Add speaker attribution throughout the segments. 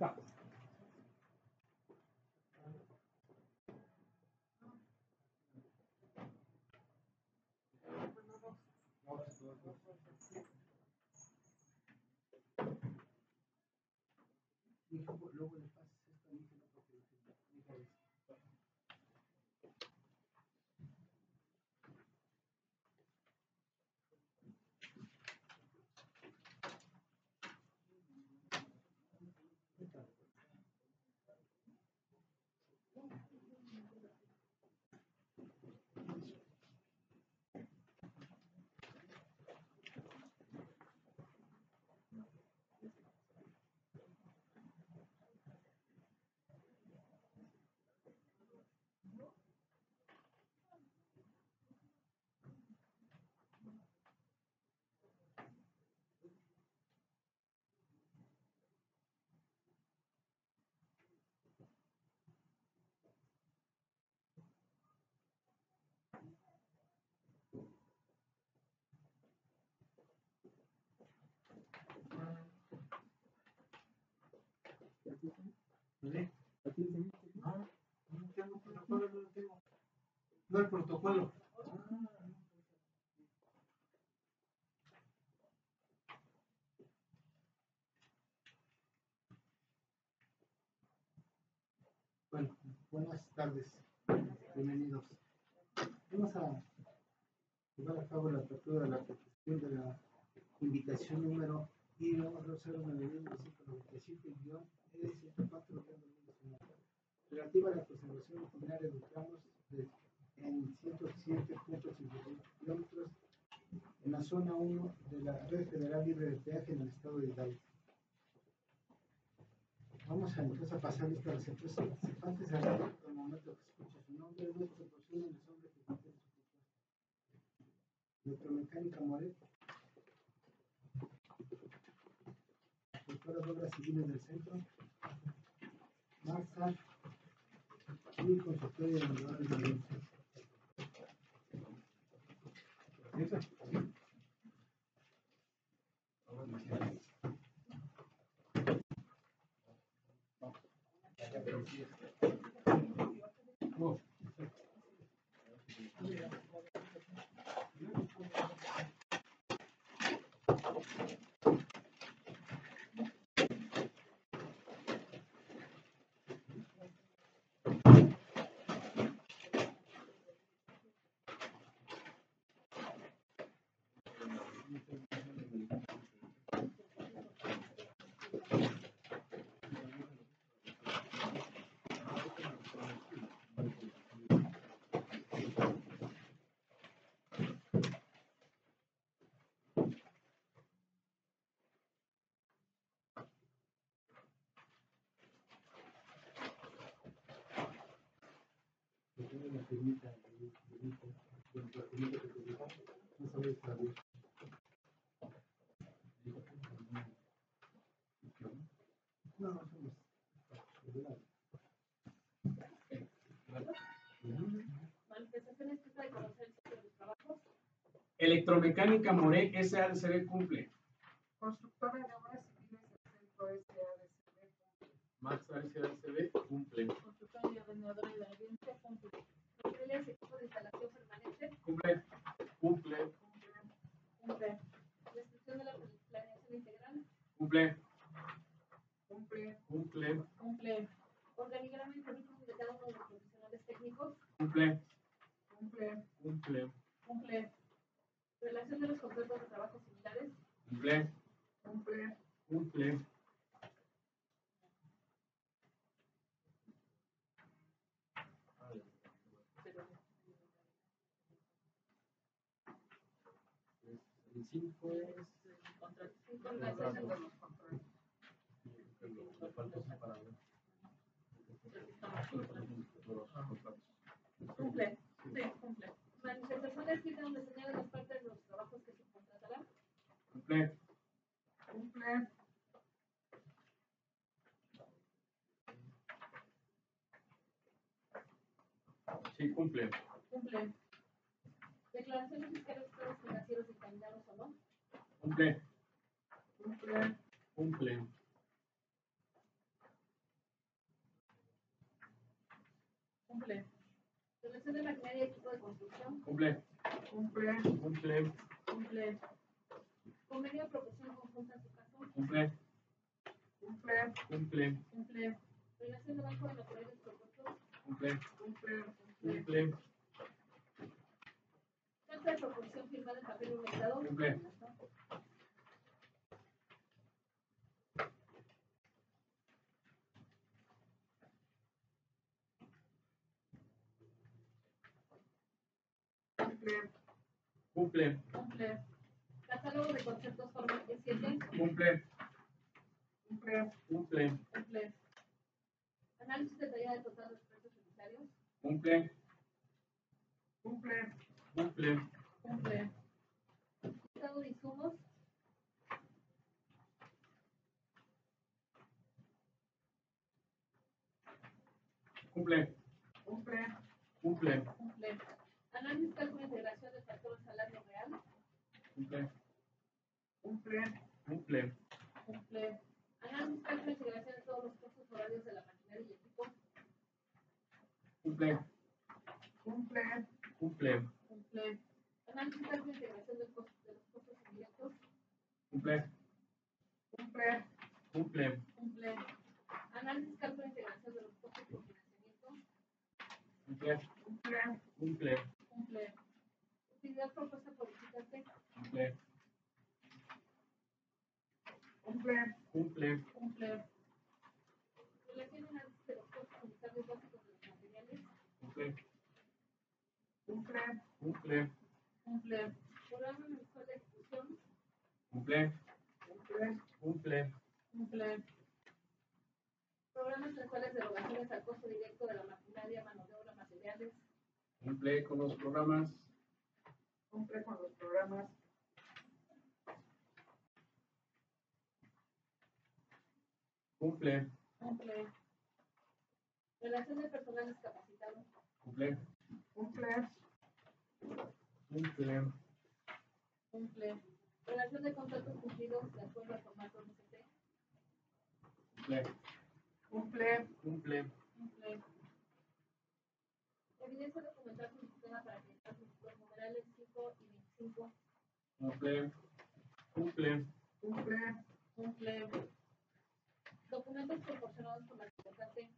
Speaker 1: Hasta. ¿Vale? ¿Aquí lo tenés?
Speaker 2: No, no tengo protocolo, no tengo. No el protocolo.
Speaker 1: Bueno, buenas tardes. Bienvenidos. Vamos a llevar a cabo la apertura de la petición de la invitación número I 197 e 104 relativa a la conservación ordinaria de tramos de, en 107.51 kilómetros en la zona 1 de la red federal libre de peaje en el estado de Hidalgo. Vamos a entonces a pasar lista a las empresas participantes al momento que escucha su nombre, luego se proporciona el nombre que su propuesta. Electromecánica Moret. De Obras Civiles del Centro. Marta. Y consultorio de Manuel de Valencia. que tiene la firmita de- de Nico, de la firmita que te dijo, no sabe escribir. No, no somos.
Speaker 3: Manifestación escrita de conocer el centro de trabajo.
Speaker 4: Electromecánica More SADCB cumple.
Speaker 5: Constructora de obras civiles del centro SADCB.
Speaker 4: Max SADCB cumple.
Speaker 5: Constructora y ordenadora de ambiente cumple.
Speaker 3: Materiales y equipos de instalación permanente.
Speaker 4: Cumple. Cumple.
Speaker 5: Cumple.
Speaker 3: Descripción de la planeación integral.
Speaker 4: Cumple.
Speaker 5: Cumple.
Speaker 4: Cumple.
Speaker 5: Cumple.
Speaker 3: Organigrama y currículum de cada uno de los profesionales técnicos.
Speaker 4: Cumple.
Speaker 5: Cumple.
Speaker 4: Cumple.
Speaker 5: Cumple.
Speaker 3: Relación de los contratos de trabajo similares.
Speaker 4: Cumple.
Speaker 5: Cumple.
Speaker 4: Cumple. El 5 es.
Speaker 3: Contratación de los
Speaker 4: Le falta separado.
Speaker 3: Cumple. Sí, cumple. Manifestación escrita donde señalan las partes
Speaker 4: Cumple.
Speaker 5: Cumple.
Speaker 4: Sí, cumple.
Speaker 3: Cumple. Declaraciones fiscales, estados financieros encaminados o no.
Speaker 4: Cumple.
Speaker 5: Cumple.
Speaker 4: Cumple.
Speaker 3: Cumple. Selección de maquinaria y equipo de construcción.
Speaker 4: Cumple.
Speaker 5: Cumple.
Speaker 4: Cumple.
Speaker 3: Cumple. Convenio de profesión conjunta en su caso.
Speaker 4: Cumple.
Speaker 5: Cumple.
Speaker 4: Cumple.
Speaker 3: Cumple. Donación de banco de materiales propuestos.
Speaker 4: Cumple.
Speaker 5: Cumple.
Speaker 4: Cumple.
Speaker 3: Carta de proposición firmada en papel aumentado.
Speaker 4: Cumple.
Speaker 5: Cumple.
Speaker 4: Cumple.
Speaker 3: Cumple. Catálogo de conceptos forma E7.
Speaker 4: Cumple.
Speaker 5: Cumple.
Speaker 4: Cumple.
Speaker 3: Cumple. Análisis detallado de total de los precios unitarios.
Speaker 4: Cumple.
Speaker 5: Cumple.
Speaker 4: Cumple.
Speaker 3: Cumple. Estado de insumos.
Speaker 4: Cumple.
Speaker 5: Cumple.
Speaker 4: Cumple.
Speaker 3: Cumple. Análisis, cálculo integración del factor salario real.
Speaker 4: Cumple.
Speaker 5: Cumple.
Speaker 4: Cumple.
Speaker 3: Cumple. Análisis, cálculo integración de todos los costos horarios de la maquinaria y equipo.
Speaker 4: Cumple.
Speaker 5: Cumple.
Speaker 4: Cumple.
Speaker 3: Cumple. Análisis, cálculo e integración del costo- de los costos indirectos.
Speaker 4: Cumple.
Speaker 5: Cumple.
Speaker 4: Cumple.
Speaker 3: Cumple. Análisis, cálculo e integración de los costos por financiamiento.
Speaker 4: Cumple.
Speaker 5: Cumple.
Speaker 4: Cumple.
Speaker 3: Cumple. Utilidad propuesta por visitante.
Speaker 4: Cumple.
Speaker 5: Cumple.
Speaker 4: Cumple.
Speaker 3: Cumple. Relación análisis de los costos unitarios básicos de los materiales.
Speaker 4: Cumple.
Speaker 5: Cumple.
Speaker 4: Cumple.
Speaker 3: Cumple. Programa mensual de ejecución.
Speaker 4: Cumple.
Speaker 5: Cumple.
Speaker 4: Cumple.
Speaker 3: Cumple. Programas mensuales de erogaciones al costo directo de la maquinaria, mano de obra, materiales.
Speaker 4: Cumple con los programas.
Speaker 5: Cumple con los programas.
Speaker 4: Cumple.
Speaker 3: Cumple. Relación de personal discapacitado.
Speaker 4: Cumple.
Speaker 5: Cumple.
Speaker 4: Cumple.
Speaker 3: Cumple. Relación de contratos cumplidos de acuerdo al formato MCT.
Speaker 4: Cumple.
Speaker 5: Cumple.
Speaker 4: Cumple.
Speaker 3: Cumple. Evidencia documental con sistema para crear los numerales 5 y 25.
Speaker 4: Cumple. Cumple.
Speaker 5: Cumple.
Speaker 3: Cumple. Documentos proporcionados por la contratante.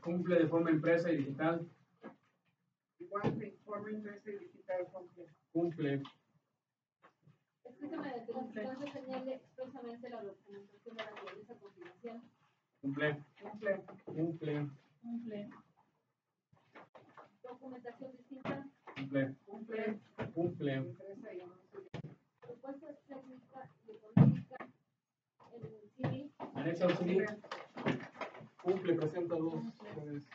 Speaker 4: Cumple de forma impresa y digital.
Speaker 5: Igual que informe impreso y digital cumple.
Speaker 4: Cumple.
Speaker 3: Escrito mediante la instancia señale expresamente la documentación de naturaleza confidencial.
Speaker 4: Cumple.
Speaker 5: Cumple.
Speaker 4: Cumple.
Speaker 3: Cumple. Documentación distinta.
Speaker 4: Cumple.
Speaker 5: Cumple.
Speaker 4: Cumple.
Speaker 5: Impresa.
Speaker 3: Propuesta técnica y económica en el civil.
Speaker 4: Anexa al civil. Cumple, presenta dos. pues.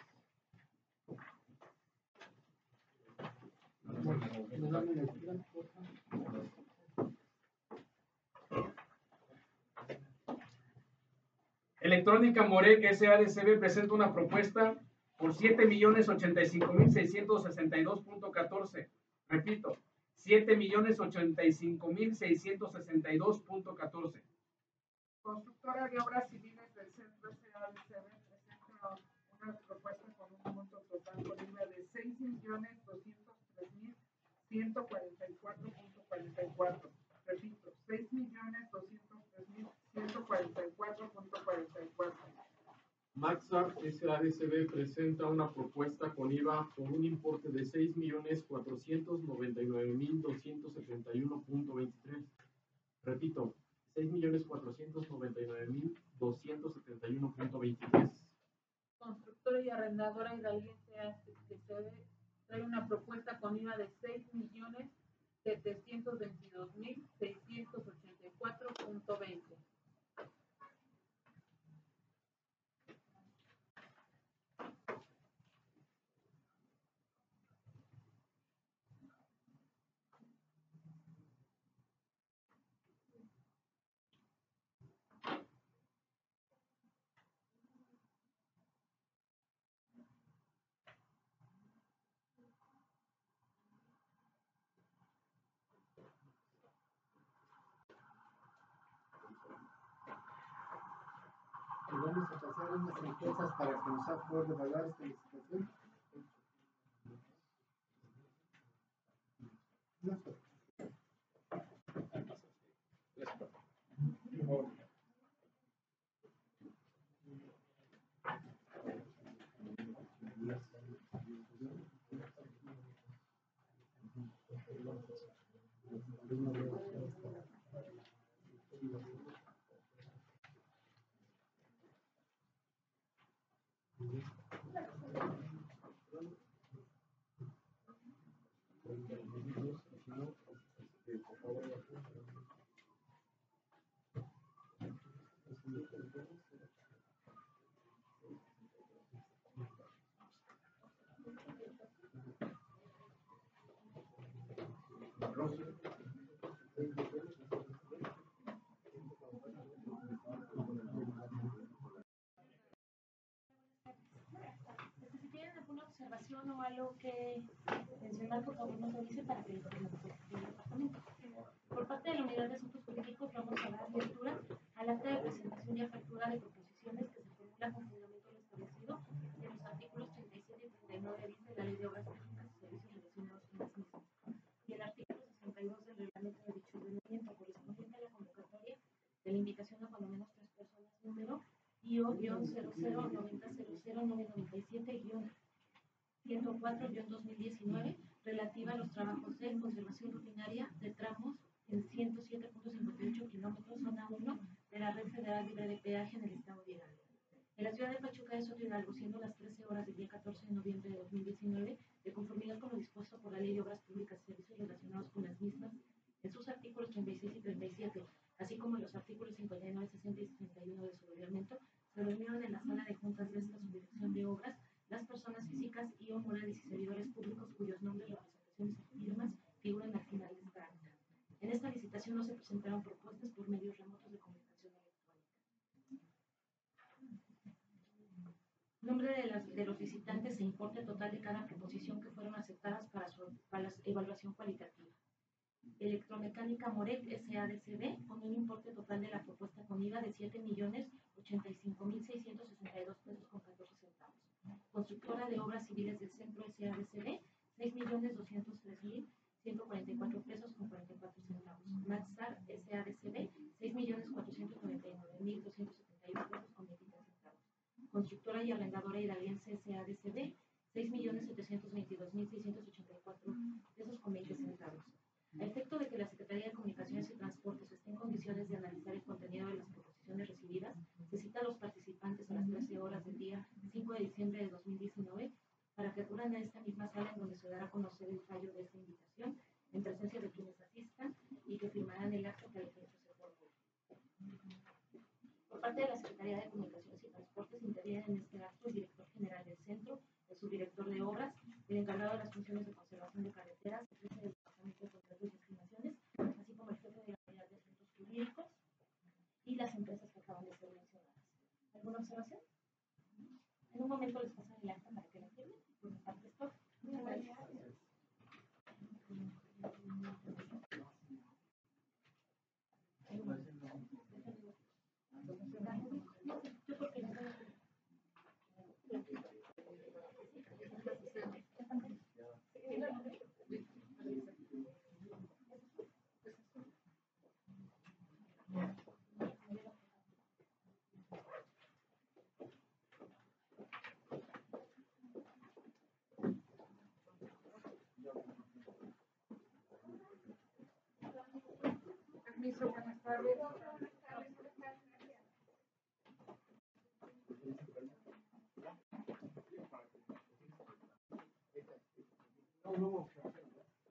Speaker 4: Electrónica Morec SADCB presenta una propuesta por 7.085.662.14. Repito, 7.085.662.14.
Speaker 5: Constructora de obras civiles del centro SADCB presenta una propuesta con un monto total con IVA de seis millones doscientos tres mil ciento cuarenta y cuatro punto cuarenta y cuatro. Repito, seis millones doscientos tres mil ciento cuarenta y cuatro punto cuarenta y cuatro.
Speaker 4: Maxa SADCB presenta una propuesta con IVA por un importe de 6.499.271.23. Repito, 6.499.271.23
Speaker 6: constructora y arrendadora hidalguense hace que se ve, trae una propuesta con IVA de 6 millones 722 mil
Speaker 1: vamos a pasar unas encuestas para haga favor de evaluar esta licitación.
Speaker 7: Si tienen alguna observación o algo que mencionar, por favor nos lo dice para que. Por parte de la Unidad de Asuntos presentación y apertura de proposiciones que se formula con fundamento en lo establecido en los artículos 37 y 39 bis de la Ley de Obras Públicas y Servicios relacionados con las mismas. Y el artículo 62 del reglamento de dicho ordenamiento correspondiente a la convocatoria de la invitación a cuando menos tres personas número IO-0090-00997-104-2019 relativa a los trabajos de conservación rutinaria de tramos en 107.58 kilómetros zona 1 de libre de peaje en el estado de Hidalgo. En la ciudad de Pachuca de Sotinalgo, siendo las 13 horas del día 14 de noviembre de 2019, de conformidad con lo dispuesto por la Ley de Obras Públicas y Servicios relacionados con las mismas, en sus artículos 36 y 37, así como en los artículos 59, 60 y 61 de su reglamento, se reunieron en la sala de juntas de esta subdirección de obras las personas físicas y o morales y servidores públicos cuyos nombres, representaciones y firmas figuran al final de esta acta. En esta licitación no se presentaron propuestas por medios remotos de comunicación electrónica. Nombre de, las, de los licitantes e importe total de cada proposición que fueron aceptadas para su para la evaluación cualitativa. Electromecánica Morec SADCB con un importe total de la propuesta con IVA de 7.085.662 pesos con 14 centavos. Constructora de Obras Civiles del Centro SADCB 6.203.144 pesos con 44 centavos. Maxar SADCB 6.499.271 pesos con 23 centavos. Constructora y arrendadora hidalguense SADCB 6.722.684 pesos con 20 centavos. A efecto de que la Secretaría de Comunicaciones y Transportes esté en condiciones de analizar el contenido de las proposiciones recibidas, se cita a los participantes a las 13 horas del día 5 de diciembre de 2019 para que acudan a esta misma sala en donde se dará a conocer el fallo de esta invitación en presencia de quienes asistan y que firmarán el acta que al efecto se formule. Por parte de la Secretaría de Comunicaciones y Transportes intervienen en este acto el director general del centro, el subdirector de obras, el encargado de las funciones de conservación de carreteras, el jefe del Departamento de Contratos y Asignaciones, así como el jefe de la unidad de asuntos jurídicos y las empresas que acaban de ser mencionadas. ¿Alguna observación? un 没说
Speaker 5: permiso, buenas tardes. No.